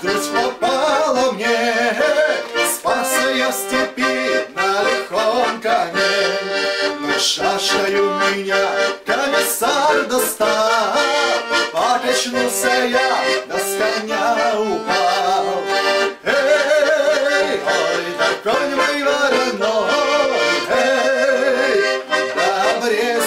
Мудрость попала мне, спаса я степи на лихом коне. Но шашею меня комиссар достал, покачнулся я, на с коня упал. Эй, ой, да мой вороной, эй, добре.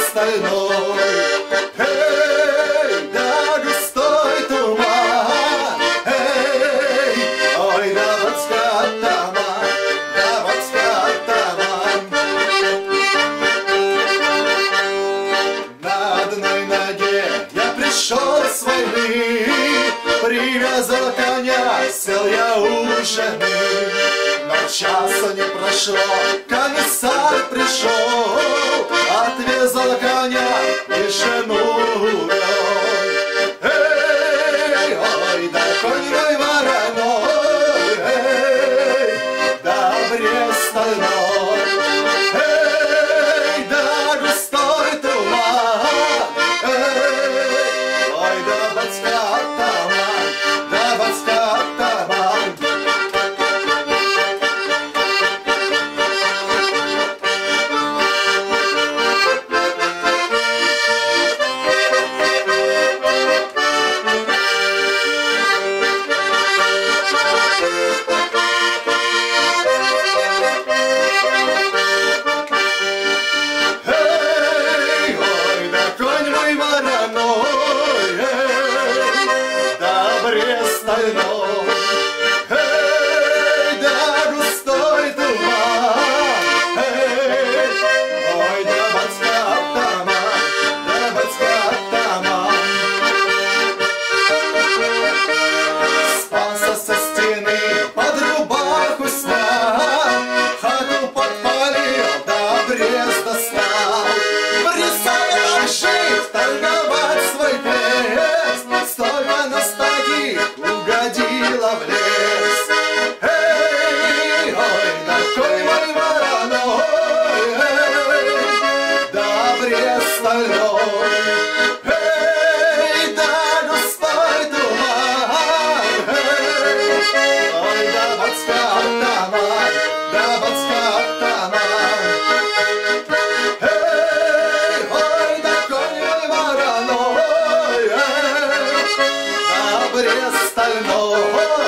часа не прошло, комиссар пришел, отвязал коня и жену увел. Эй, ой, да конь мой вороной, эй, да обрез стальной. стороной, да стальной. остальной. Стального